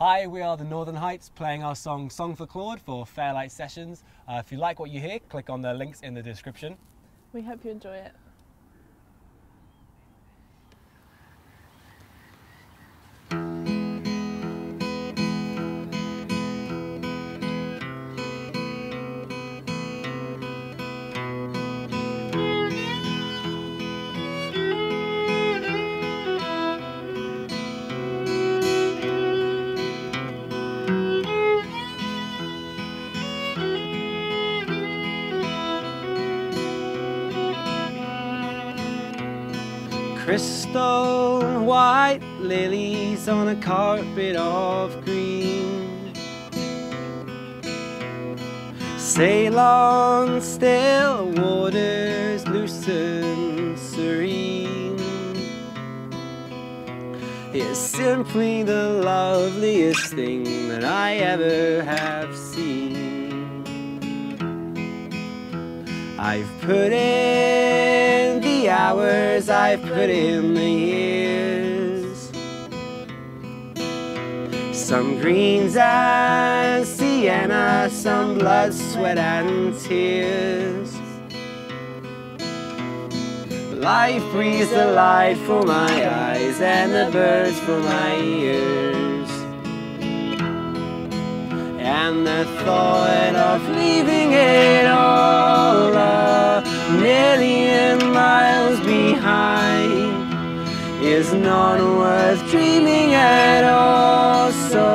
Hi, we are the Northern Heights playing our song Song for Claude for Fairlight Sessions. Uh, if you like what you hear, click on the links in the description. We hope you enjoy it. Crystal white lilies on a carpet of green. Sail on still waters and serene. It's simply the loveliest thing that I ever have seen. I've put the hours, I've put in the years. Some greens and sienna, some blood, sweat, and tears. Life breathes the light for my eyes and the birds for my ears. And the thought of leaving it all a million is not worth dreaming at all. So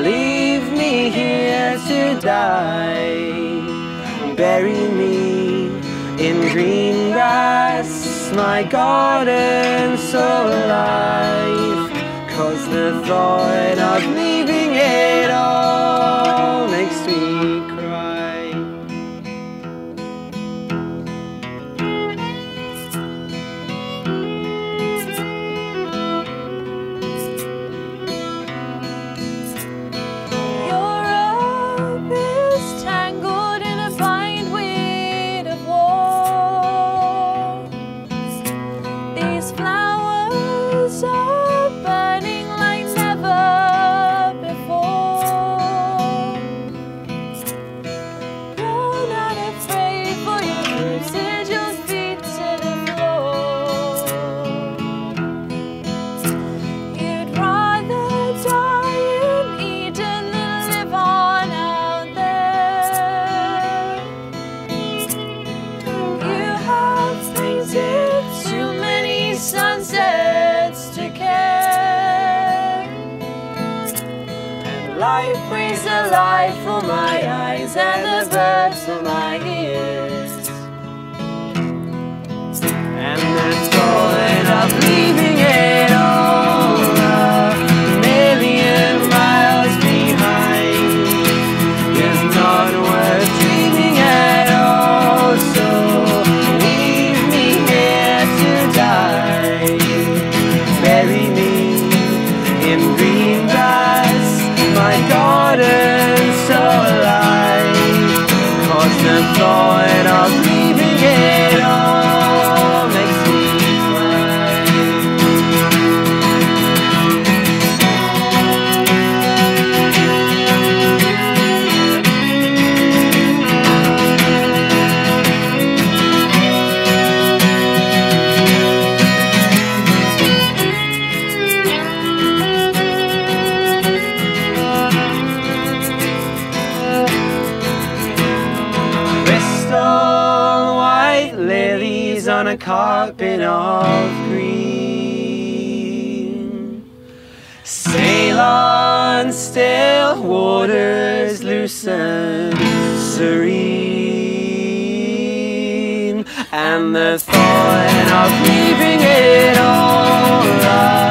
leave me here to die. Bury me in green grass, my garden so alive. Cause the thought of leaving life brings the light for my eyes and the birds for my ears. a carpet of green. Sail on, still waters lucent, serene. And the thought of leaving it all.